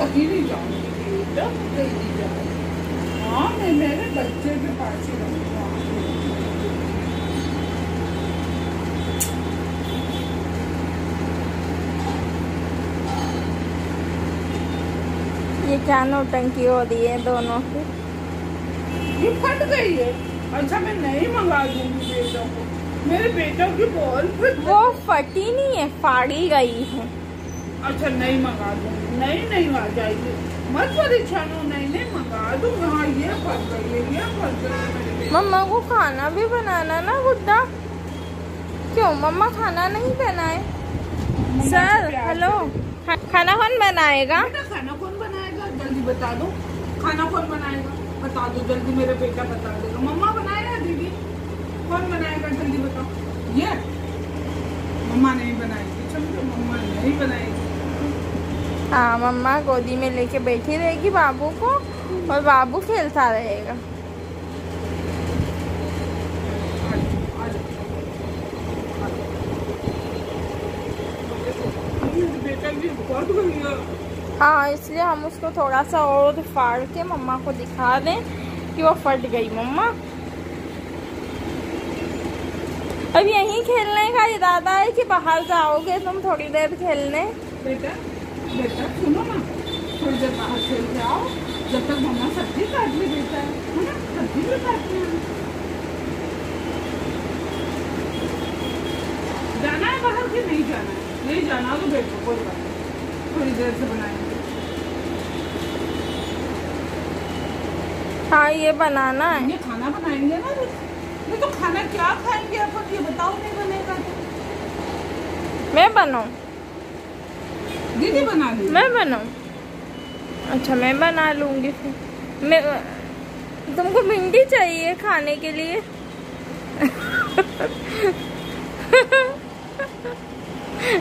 कहीं नहीं जाऊँगी बेटा कहीं नहीं जाऊँगी हाँ मैं मेरे बच्चे के पास ही रहूँगा ये क्या नौटंकी हो रही है दोनों की। ये फट गई है। अच्छा मैं नहीं मंगा दूँगी बेटा को। मेरे बेटा की बॉल वो फटी नहीं है फाड़ी गई है। अच्छा नहीं मंगा दूँगी। नहीं नहीं आ जाएगी। मत परेशान हो नहीं नहीं मंगा दूँगा। हाँ ये फट गई है ये फट गई मम्मा को खाना भी बनाना ना गुड्डा क्यों? मम्मा खाना नहीं बनाए। सर हेलो खाना कौन बनाएगा? खाना कौन बनाएगा? जल्दी बता दो। खाना कौन बनाएगा? बता दो जल्दी मेरा बेटा बता देगा। मम्मा बनाएगा दीदी? कौन बनाएगा? जल्दी बताओ। ये। मम्मा नहीं बनाएगी। समझो मम्मा नहीं बनाएगी। हाँ मम्मा गोदी में लेके बैठी रहेगी बाबू को और बाबू खेलता रहेगा। हाँ इसलिए हम उसको थोड़ा सा और फाड़ के मम्मा को दिखा दें कि वो फट गई, मम्मा। अब यहीं खेलने का इरादा है कि बाहर जाओगे तुम थोड़ी देर खेलने। बेटा बेटा सुनो ना. थोड़ी देर बाहर खेल के आओ जब तक मम्मा सब्ज़ी काट ले बेटा है ना? सब्ज़ी भी काटते हैं जाना है बाहर कि नहीं जाना है नहीं जाना तो बेटा कोई बात थोड़ी देर से बनाएँगे हाँ ये बनाना है. ये खाना बनाएँगे ना नहीं तो खाना क्या खाएँगे? अपन ये बताओ नहीं बनेगा तो. मैं बनाऊँ दीदी बना ली? मैं बनाऊँ। अच्छा मैं बना लूँगी फिर। मैं, तुमको भिंडी चाहिए खाने के लिए।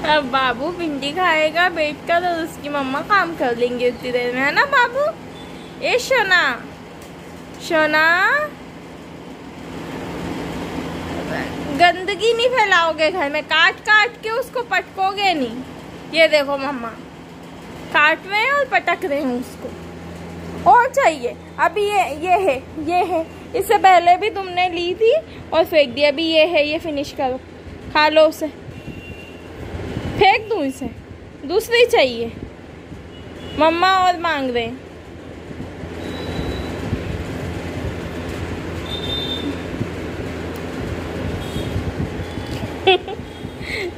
अब बाबू भिंडी खाएगा बैठ कर और उसकी मम्मा काम कर लेंगे उतनी देर में, है ना बाबू? ए सोना सोना गंदगी नहीं फैलाओगे घर में काट काट के उसको पटकोगे नहीं। ये देखो मम्मा। काट रहे हैं और पटक रहे हैं उसको। और चाहिए। अभी ये ये है ये है। इससे पहले भी तुमने ली थी और फेंक दिया अभी ये है, ये फिनिश करो। खा लो उसे। फेंक दूँ इसे? दूसरी चाहिए। मम्मा और मांग रहे हैं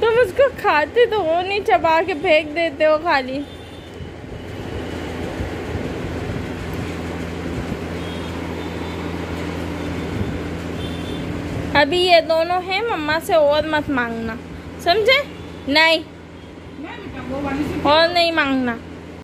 तुम उसको खाते तो हो नहीं चबा के फेंक देते हो खाली। अभी ये दोनों है मम्मा से और मत मांगना। समझे? नहीं। वो और नहीं मांगना।